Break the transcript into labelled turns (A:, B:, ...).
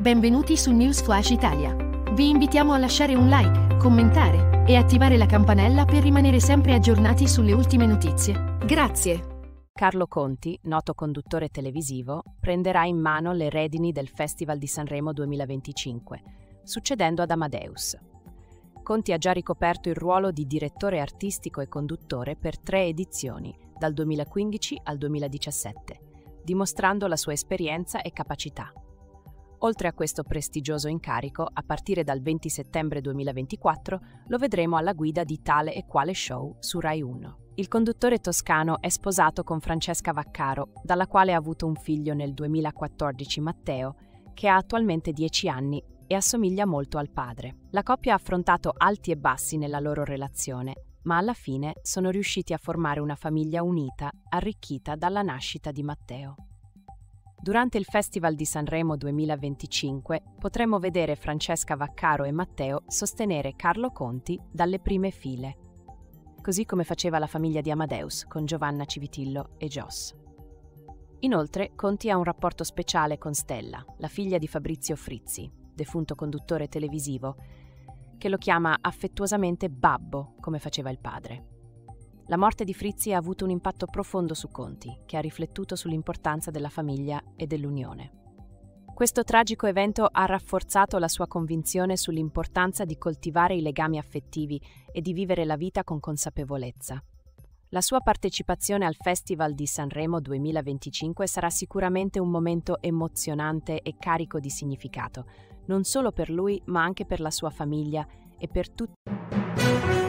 A: Benvenuti su News Flash Italia. Vi invitiamo a lasciare un like, commentare e attivare la campanella per rimanere sempre aggiornati sulle ultime notizie. Grazie.
B: Carlo Conti, noto conduttore televisivo, prenderà in mano le redini del Festival di Sanremo 2025, succedendo ad Amadeus. Conti ha già ricoperto il ruolo di direttore artistico e conduttore per tre edizioni, dal 2015 al 2017, dimostrando la sua esperienza e capacità. Oltre a questo prestigioso incarico, a partire dal 20 settembre 2024 lo vedremo alla guida di tale e quale show su Rai 1. Il conduttore toscano è sposato con Francesca Vaccaro, dalla quale ha avuto un figlio nel 2014 Matteo, che ha attualmente 10 anni e assomiglia molto al padre. La coppia ha affrontato alti e bassi nella loro relazione, ma alla fine sono riusciti a formare una famiglia unita, arricchita dalla nascita di Matteo. Durante il Festival di Sanremo 2025 potremo vedere Francesca Vaccaro e Matteo sostenere Carlo Conti dalle prime file, così come faceva la famiglia di Amadeus con Giovanna Civitillo e Joss. Inoltre, Conti ha un rapporto speciale con Stella, la figlia di Fabrizio Frizzi, defunto conduttore televisivo, che lo chiama affettuosamente Babbo, come faceva il padre. La morte di Frizzi ha avuto un impatto profondo su Conti, che ha riflettuto sull'importanza della famiglia e dell'unione. Questo tragico evento ha rafforzato la sua convinzione sull'importanza di coltivare i legami affettivi e di vivere la vita con consapevolezza. La sua partecipazione al Festival di Sanremo 2025 sarà sicuramente un momento emozionante e carico di significato, non solo per lui ma anche per la sua famiglia e per tutti.